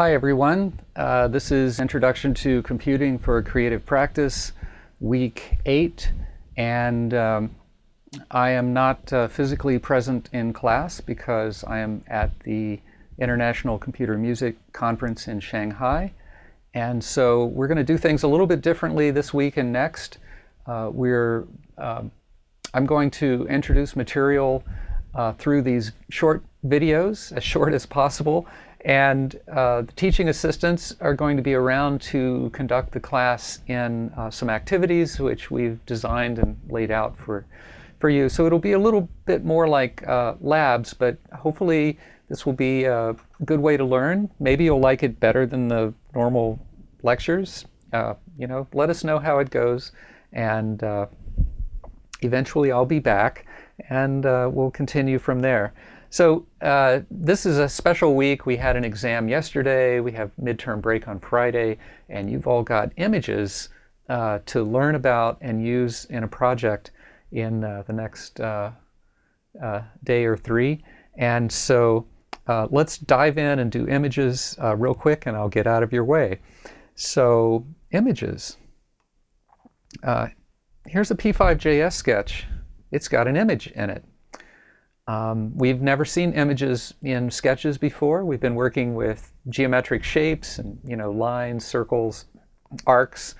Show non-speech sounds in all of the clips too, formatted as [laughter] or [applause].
Hi everyone. Uh, this is Introduction to Computing for Creative Practice, Week 8, and um, I am not uh, physically present in class because I am at the International Computer Music Conference in Shanghai. And so we're going to do things a little bit differently this week and next. Uh, we're, um, I'm going to introduce material uh, through these short videos, as short as possible, and uh, the teaching assistants are going to be around to conduct the class in uh, some activities which we've designed and laid out for, for you. So it'll be a little bit more like uh, labs, but hopefully this will be a good way to learn. Maybe you'll like it better than the normal lectures. Uh, you know, let us know how it goes, and uh, eventually I'll be back, and uh, we'll continue from there. So uh, this is a special week. We had an exam yesterday. We have midterm break on Friday, and you've all got images uh, to learn about and use in a project in uh, the next uh, uh, day or three. And so uh, let's dive in and do images real quick, and I'll get out of your way. So images. here's a P5JS sketch. It's got an image in it. Um, we've never seen images in sketches before. We've been working with geometric shapes and you know lines, circles, arcs,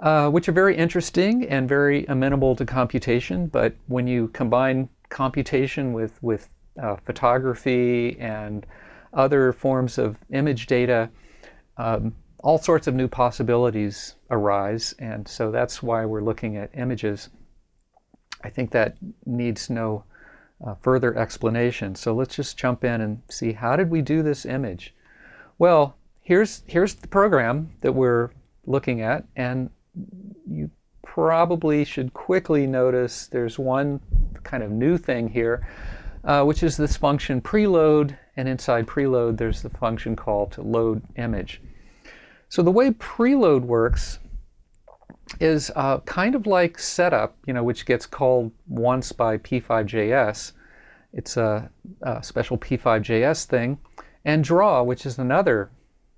uh, which are very interesting and very amenable to computation. But when you combine computation with with uh, photography and other forms of image data, um, all sorts of new possibilities arise. And so that's why we're looking at images. I think that needs no uh, further explanation. So let's just jump in and see how did we do this image? Well, here's, here's the program that we're looking at and you probably should quickly notice there's one kind of new thing here, uh, which is this function preload and inside preload there's the function call to load image. So the way preload works is uh, kind of like setup, you know, which gets called once by P5JS. It's a, a, special P5JS thing. And draw, which is another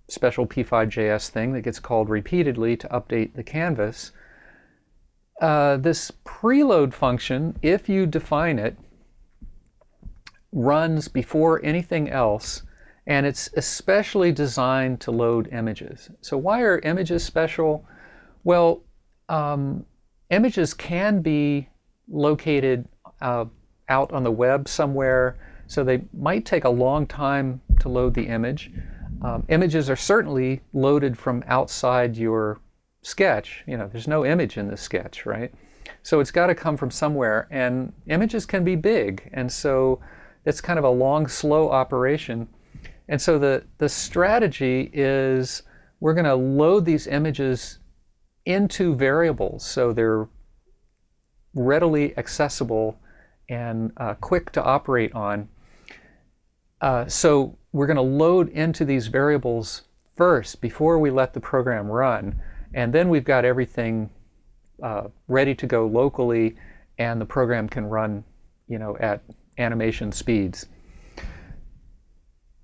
special P5JS thing that gets called repeatedly to update the canvas. Uh, this preload function, if you define it, runs before anything else and it's especially designed to load images. So why are images special? Well, um, images can be located uh, out on the web somewhere, so they might take a long time to load the image. Um, images are certainly loaded from outside your sketch. You know, there's no image in the sketch, right? So it's got to come from somewhere, and images can be big, and so it's kind of a long, slow operation. And so the, the strategy is we're going to load these images into variables so they're readily accessible and uh, quick to operate on. Uh, so we're going to load into these variables first before we let the program run. And then we've got everything uh, ready to go locally and the program can run you know, at animation speeds.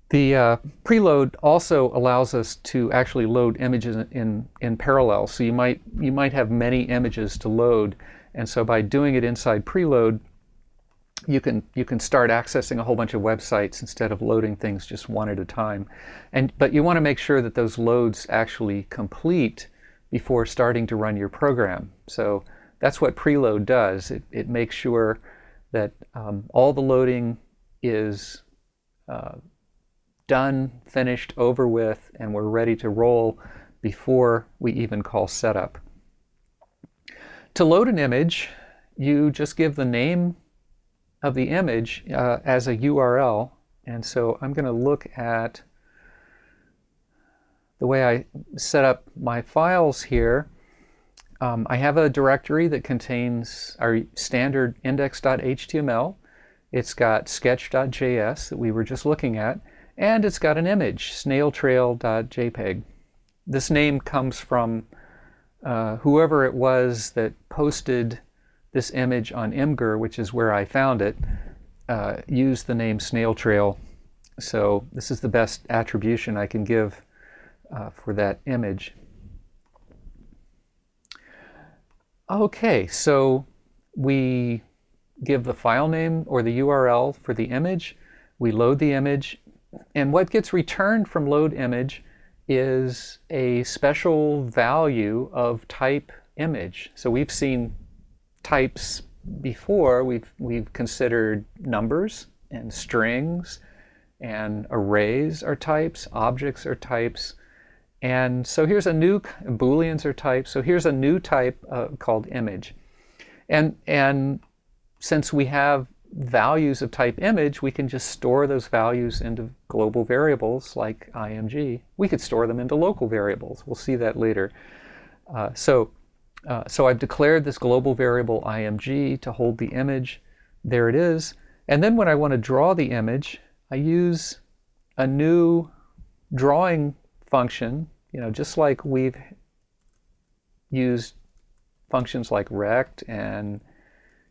The uh, preload also allows us to actually load images in, in parallel. So you might, you might have many images to load. And so by doing it inside preload, you can, you can start accessing a whole bunch of websites instead of loading things just one at a time. And, but you want to make sure that those loads actually complete before starting to run your program. So that's what preload does. It, it makes sure that um, all the loading is uh, done, finished, over with, and we're ready to roll before we even call setup. To load an image, you just give the name of the image uh, as a URL. And so I'm going to look at the way I set up my files here. Um, I have a directory that contains our standard index.html. It's got sketch.js that we were just looking at. And it's got an image, snailtrail.jpg. This name comes from uh, whoever it was that posted this image on Imgur, which is where I found it, uh, used the name snailtrail. So this is the best attribution I can give uh, for that image. Okay, so we give the file name or the URL for the image, we load the image, and what gets returned from load image is a special value of type image. So we've seen types before. We've, we've considered numbers and strings and arrays are types, objects are types. And so here's a new, booleans are types. So here's a new type uh, called image. And, and since we have values of type image, we can just store those values into global variables like img. We could store them into local variables. We'll see that later. Uh, so, uh, so I've declared this global variable img to hold the image. There it is. And then when I want to draw the image, I use a new drawing function, you know, just like we've used functions like rect and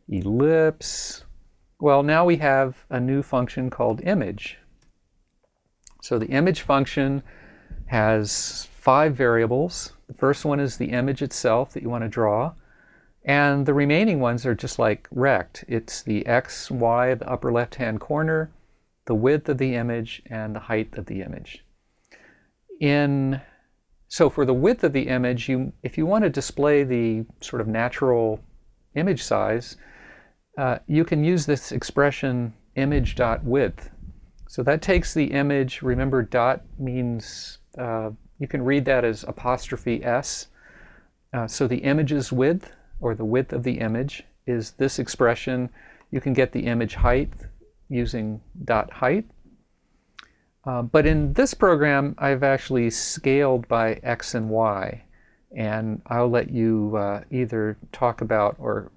ellipse. Well, now we have a new function called image. So the image function has five variables. The first one is the image itself that you want to draw. And the remaining ones are just like rect. It's the x, y, the upper left-hand corner, the width of the image, and the height of the image. In so for the width of the image, you if you want to display the sort of natural image size, uh, you can use this expression image.width. So that takes the image, remember dot means, uh, you can read that as apostrophe s. Uh, so the image's width, or the width of the image, is this expression. You can get the image height using dot height. Uh, but in this program, I've actually scaled by x and y. And I'll let you uh, either talk about or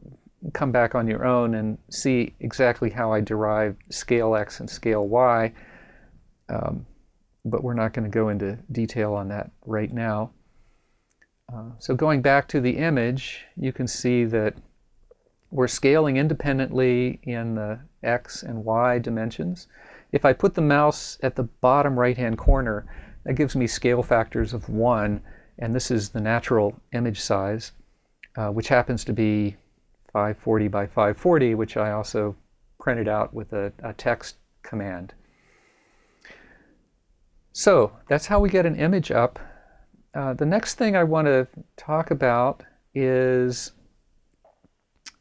come back on your own and see exactly how I derive scale x and scale y. Um, but we're not going to go into detail on that right now. Uh, so going back to the image, you can see that we're scaling independently in the x and y dimensions. If I put the mouse at the bottom right-hand corner, that gives me scale factors of 1, and this is the natural image size, uh, which happens to be 540 by 540, which I also printed out with a, a text command. So that's how we get an image up. Uh, the next thing I want to talk about is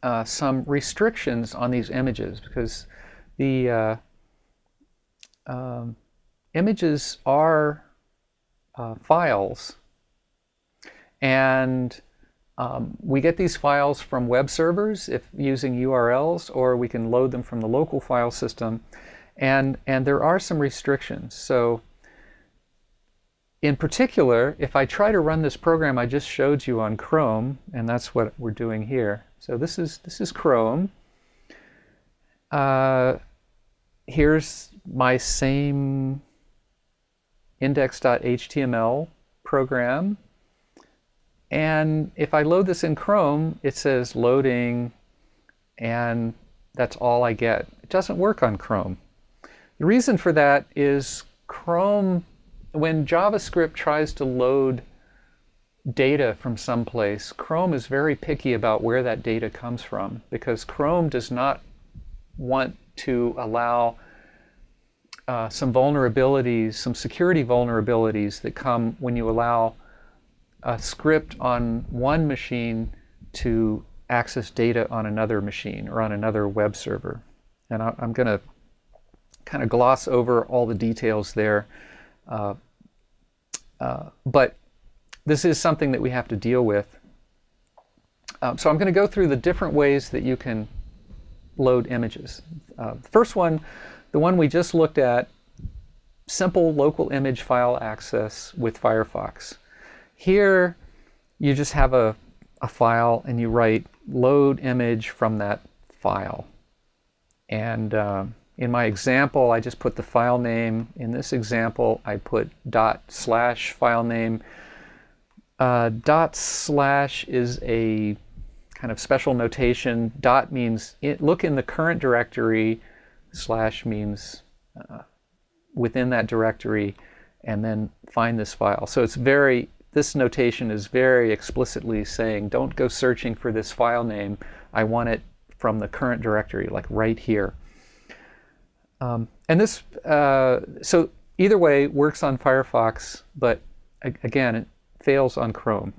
uh, some restrictions on these images because the uh, um, images are uh, files and um, we get these files from web servers if using URLs, or we can load them from the local file system. And, and there are some restrictions. So in particular, if I try to run this program I just showed you on Chrome, and that's what we're doing here. So this is, this is Chrome. Uh, here's my same index.html program. And if I load this in Chrome, it says loading, and that's all I get. It doesn't work on Chrome. The reason for that is Chrome, when JavaScript tries to load data from someplace, Chrome is very picky about where that data comes from because Chrome does not want to allow uh, some vulnerabilities, some security vulnerabilities that come when you allow a script on one machine to access data on another machine or on another web server. And I, am going to kind of gloss over all the details there. Uh, uh, but this is something that we have to deal with. Um, so I'm going to go through the different ways that you can load images. Uh, first one, the one we just looked at, simple local image file access with Firefox. Here, you just have a, a file and you write load image from that file. And uh, in my example, I just put the file name. In this example, I put dot slash file name. Uh, dot slash is a kind of special notation. Dot means it, look in the current directory. Slash means uh, within that directory and then find this file. So it's very, this notation is very explicitly saying, don't go searching for this file name. I want it from the current directory, like right here. Um, and this, uh, so either way works on Firefox, but again, it fails on Chrome.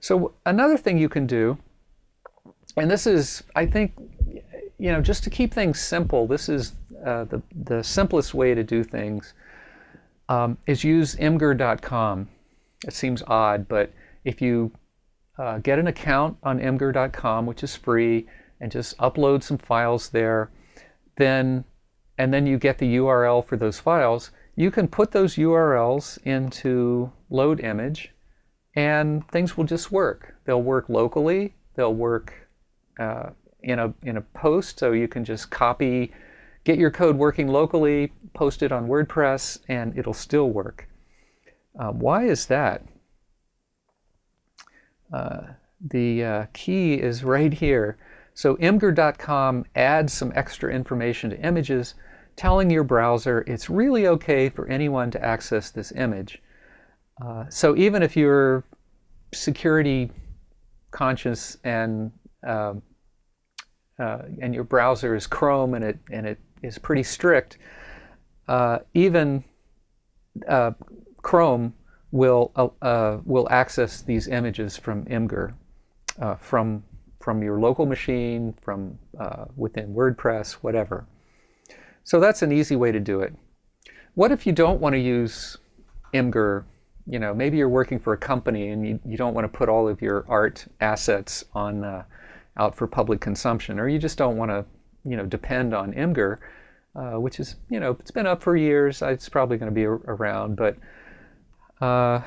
So another thing you can do, and this is, I think, you know, just to keep things simple, this is uh, the, the simplest way to do things, um, is use imgur.com. It seems odd, but if you uh, get an account on imgur.com, which is free, and just upload some files there, then and then you get the URL for those files, you can put those URLs into load image and things will just work. They'll work locally, they'll work uh, in, a, in a post, so you can just copy, get your code working locally, post it on WordPress, and it'll still work. Uh, why is that? Uh, the uh, key is right here. So imgur.com adds some extra information to images, telling your browser it's really okay for anyone to access this image. Uh, so even if you're security conscious and uh, uh, and your browser is Chrome and it and it is pretty strict, uh, even uh, Chrome will uh, will access these images from Imgur from from your local machine, from uh, within WordPress, whatever. So that's an easy way to do it. What if you don't want to use Imgur? You know, maybe you're working for a company and you, you don't want to put all of your art assets on uh, out for public consumption, or you just don't want to, you know, depend on Imgur, uh, which is, you know, it's been up for years. It's probably going to be around, but uh,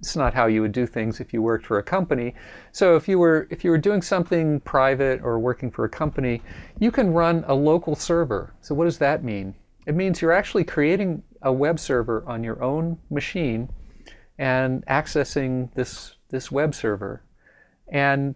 it's not how you would do things if you worked for a company. So if you were if you were doing something private or working for a company, you can run a local server. So what does that mean? It means you're actually creating a web server on your own machine and accessing this this web server. And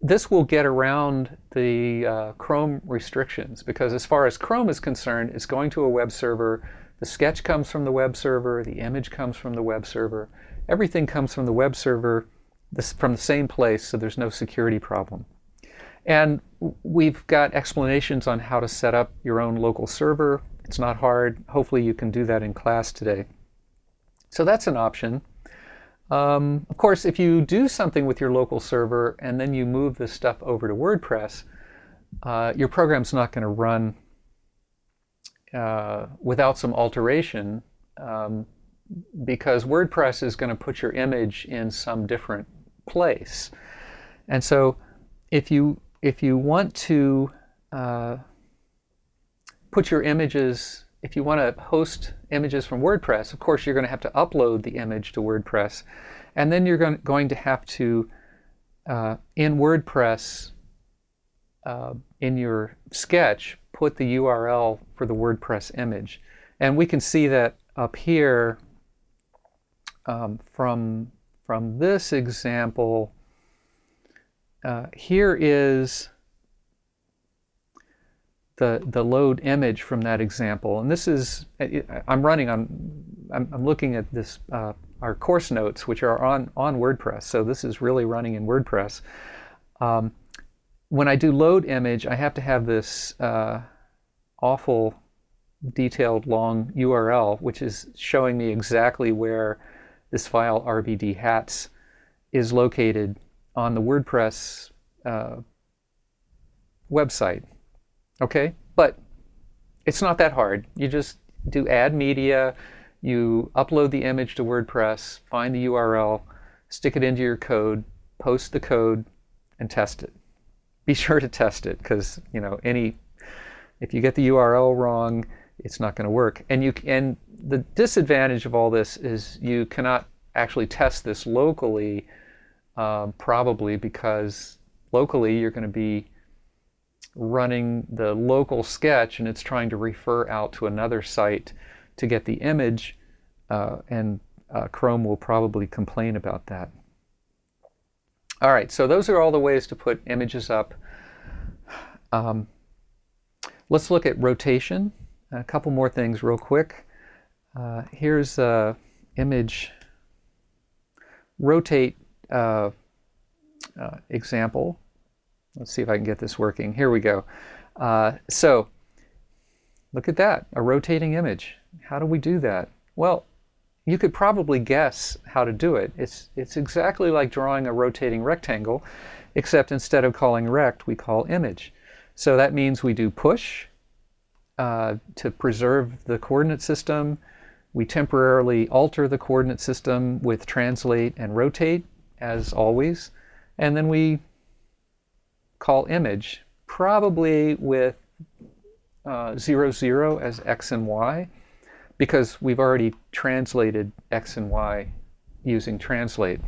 this will get around the uh, Chrome restrictions because as far as Chrome is concerned, it's going to a web server. The sketch comes from the web server. The image comes from the web server. Everything comes from the web server this, from the same place, so there's no security problem. And we've got explanations on how to set up your own local server. It's not hard. Hopefully you can do that in class today. So that's an option. Um, of course, if you do something with your local server and then you move this stuff over to WordPress, uh, your program's not going to run uh, without some alteration. Um, because WordPress is going to put your image in some different place. And so if you if you want to uh, put your images, if you want to host images from WordPress, of course you're going to have to upload the image to WordPress. And then you're going, to have to, uh, in WordPress, uh, in your sketch, put the URL for the WordPress image. And we can see that up here um, from, from this example, uh, here is the, the load image from that example. And this is, I'm running on, I'm, I'm looking at this, uh, our course notes, which are on, on WordPress. So this is really running in WordPress. Um, when I do load image, I have to have this uh, awful detailed long URL, which is showing me exactly where this file rbd hats is located on the WordPress uh, website. Okay, but it's not that hard. You just do add media, you upload the image to WordPress, find the URL, stick it into your code, post the code, and test it. Be sure to test it because you know any if you get the URL wrong, it's not going to work. And you and the disadvantage of all this is you cannot actually test this locally, um, probably because locally you're going to be running the local sketch and it's trying to refer out to another site to get the image, uh, and uh, Chrome will probably complain about that. All right, so those are all the ways to put images up. Um, let's look at rotation. a couple more things real quick. Uh, here's a image rotate uh, uh, example. Let's see if I can get this working. Here we go. Uh, so look at that, a rotating image. How do we do that? Well, you could probably guess how to do it. It's, it's exactly like drawing a rotating rectangle, except instead of calling rect, we call image. So that means we do push uh, to preserve the coordinate system. We temporarily alter the coordinate system with translate and rotate, as always. And then we call image, probably with uh, 0, 0 as x and y, because we've already translated x and y using translate.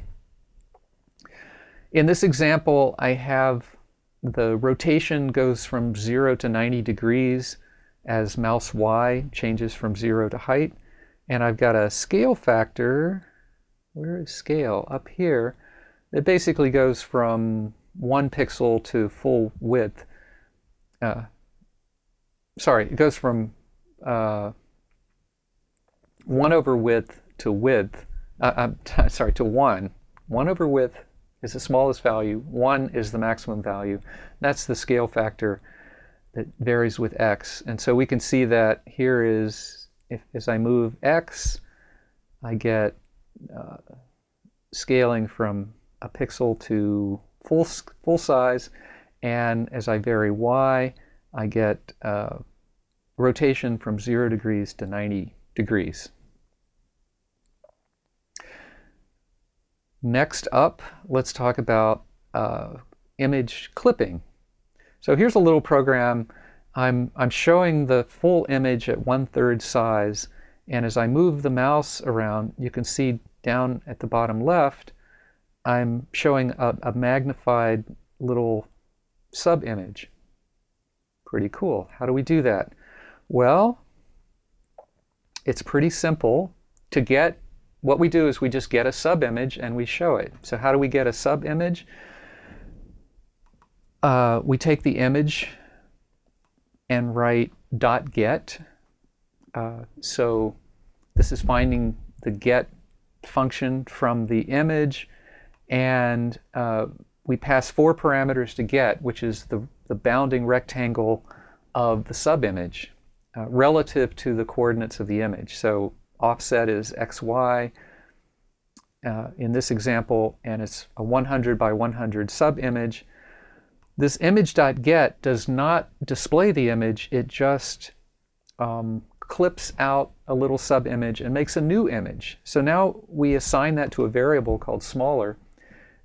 In this example, I have the rotation goes from 0 to 90 degrees as mouse Y changes from 0 to height. And I've got a scale factor, where is scale? Up here, it basically goes from 1 pixel to full width. Uh, sorry, it goes from uh, 1 over width to width, uh, I'm [laughs] sorry, to 1. 1 over width is the smallest value, 1 is the maximum value. That's the scale factor that varies with x. And so we can see that here is, if, as I move x, I get uh, scaling from a pixel to full, full size. And as I vary y, I get uh, rotation from 0 degrees to 90 degrees. Next up, let's talk about uh, image clipping. So here's a little program. I'm, I'm showing the full image at one-third size, and as I move the mouse around, you can see down at the bottom left, I'm showing a, a magnified little sub-image. Pretty cool. How do we do that? Well, it's pretty simple. To get, what we do is we just get a sub-image and we show it. So how do we get a sub-image? uh, we take the image and write dot get. Uh, so this is finding the get function from the image and uh, we pass four parameters to get, which is the, the bounding rectangle of the subimage uh, relative to the coordinates of the image. So offset is xy uh, in this example, and it's a 100 by 100 subimage. This image.get does not display the image, it just um, clips out a little subimage and makes a new image. So now we assign that to a variable called smaller.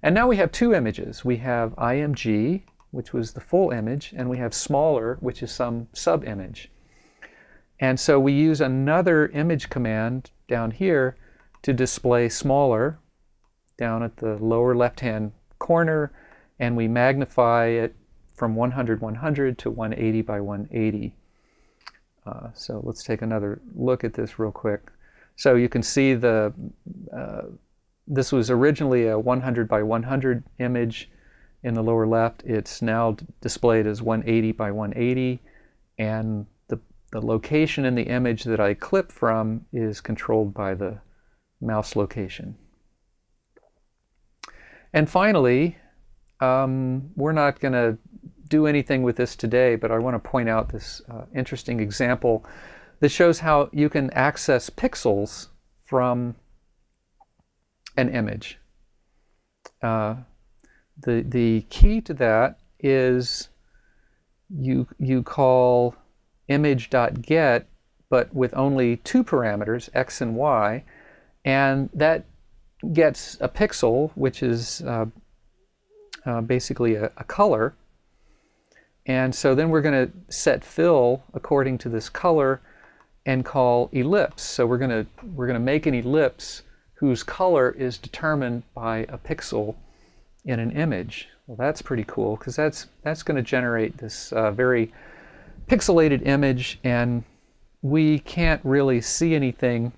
And now we have two images. We have img, which was the full image, and we have smaller, which is some subimage. And so we use another image command down here to display smaller down at the lower left-hand corner and we magnify it from 100 100 to 180 by 180. Uh, so let's take another look at this real quick. So you can see the uh, this was originally a 100 by 100 image in the lower left. It's now displayed as 180 by 180 and the location in the image that I clip from is controlled by the mouse location. And finally, um, we're not going to do anything with this today, but I want to point out this uh, interesting example that shows how you can access pixels from an image. Uh, the, the key to that is you, you call image.get, but with only two parameters, x and y, and that gets a pixel, which is uh, uh, basically a, a, color. And so then we're going to set fill according to this color and call ellipse. So we're going to we're going to make an ellipse whose color is determined by a pixel in an image. Well, that's pretty cool because that's that's going to generate this uh, very pixelated image, and we can't really see anything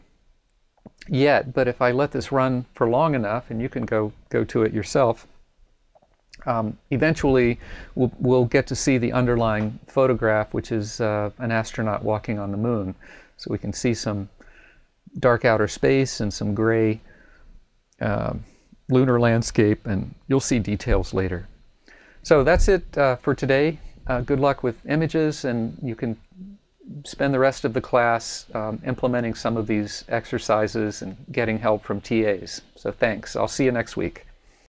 yet. But if I let this run for long enough, and you can go go to it yourself, um, eventually we'll, we'll, get to see the underlying photograph, which is uh, an astronaut walking on the moon. So we can see some dark outer space and some gray uh, lunar landscape, and you'll see details later. So that's it uh, for today. Uh, good luck with images, and you can spend the rest of the class um, implementing some of these exercises and getting help from TAs. So thanks. I'll see you next week.